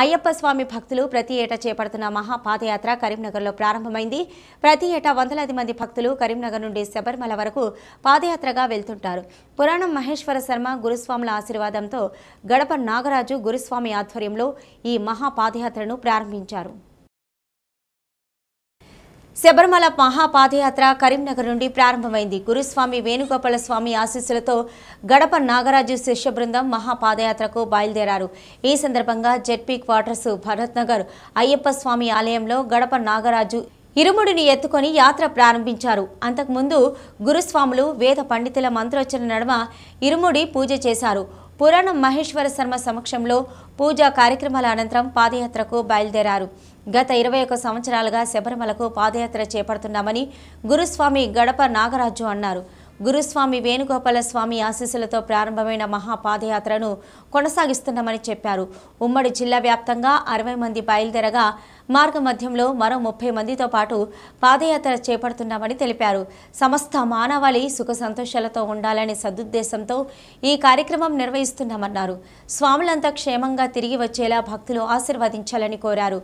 అయ్యప్ప స్వామి భక్తులు ప్రతి ఏటా చేపడుతున్న మహా పాదయాత్ర కరీంనగర్లో ప్రారంభమైంది. ప్రతి ఏటా వందలాది మంది భక్తులు కరీంనగర్ నుండి శబరిమల వరకు పాదయాత్రగా వెళ్తుంటారు. పురాణం మహేశ్వర శర్మ గురుస్వాముల ఆశీర్వాదంతో గడప నాగరాజు గురుస్వామి ఆధ్వర్యంలో ఈ మహా పాదయాత్రను ప్రారంభించారు. శబరిమల మహాపాదయాత్ర కరీంనగర్ నుండి ప్రారంభమైంది. గురుస్వామి వేణుగోపాల స్వామి ఆశీస్సులతో గడప నాగరాజు శిష్య బృందం మహాపాదయాత్రకు బయలుదేరారు. ఈ సందర్భంగా జెడ్పీ క్వార్టర్స్ భరత్ నగర్ అయ్యప్ప స్వామి ఆలయంలో గడప నాగరాజు ఇరుముడిని ఎత్తుకొని యాత్ర ప్రారంభించారు. అంతకుముందు గురుస్వాములు వేద పండితుల మంత్రోచ్చరణ నడుమ ఇరుముడి పూజ చేశారు. పురాణం మహేశ్వర శర్మ సమక్షంలో పూజా కార్యక్రమాల అనంతరం పాదయాత్రకు బయలుదేరారు. గత ఇరవై ఒక్క సంవత్సరాలుగా శబరిమలకు పాదయాత్ర చేపడుతున్నామని గురుస్వామి గడప నాగరాజు అన్నారు. గురుస్వామి వేణుగోపాల స్వామి ఆశీస్సులతో ప్రారంభమైన మహాపాదయాత్రను కొనసాగిస్తున్నామని చెప్పారు. ఉమ్మడి జిల్లా వ్యాప్తంగా అరవై మంది బయలుదేరగా మార్గ మధ్యంలో మరో ముప్పై మందితో పాటు పాదయాత్ర చేపడుతున్నామని తెలిపారు. సమస్త మానవాళి సుఖ సంతోషాలతో ఉండాలనే సదుద్దేశంతో ఈ కార్యక్రమం నిర్వహిస్తున్నామన్నారు. స్వాములంతా క్షేమంగా తిరిగి వచ్చేలా భక్తులు ఆశీర్వదించాలని కోరారు.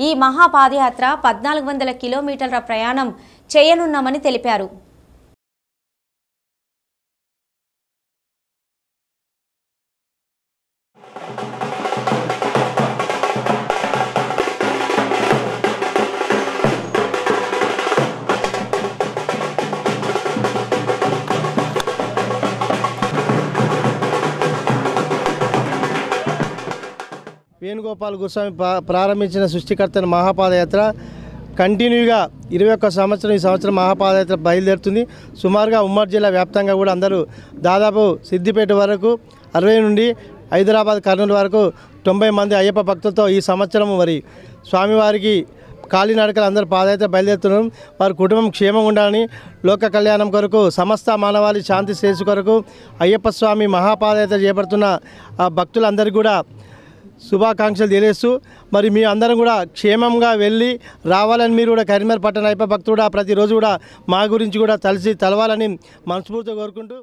ఈ మహాపాదయాత్ర పద్నాలుగు వందల కిలోమీటర్ల ప్రయాణం చేయనున్నామని తెలిపారు. వేణుగోపాల్ గోస్వామి ప్రారంభించిన సృష్టికర్తన మహాపాదయాత్ర కంటిన్యూగా ఇరవై ఒక్క సంవత్సరం ఈ సంవత్సరం మహాపాదయాత్ర బయలుదేరుతుంది. సుమారుగా ఉమ్మడి జిల్లా వ్యాప్తంగా కూడా అందరూ దాదాపు సిద్దిపేట వరకు అరవై నుండి హైదరాబాద్ కర్నూలు వరకు తొంభై మంది అయ్యప్ప భక్తులతో ఈ సంవత్సరం మరి స్వామివారికి కాలినడకలు అందరూ పాదయాత్ర బయలుదేరుతున్నాం. వారి కుటుంబం క్షేమంగా ఉండాలని లోక కళ్యాణం కొరకు సమస్త మానవాళి శాంతి శ్రేయస్సు కొరకు అయ్యప్ప స్వామి మహాపాదయాత్ర చేపడుతున్న ఆ భక్తులందరికీ కూడా శుభాకాంక్షలు తెలియస్తూ మరి మీ అందరం కూడా క్షేమంగా వెళ్ళి రావాలని మీరు కూడా కరీంనగర్ పట్టణ అయ్యప్ప భక్తుడు కూడా ప్రతిరోజు కూడా మా గురించి కూడా తలసి తలవాలని మనస్ఫూర్తిగా కోరుకుంటూ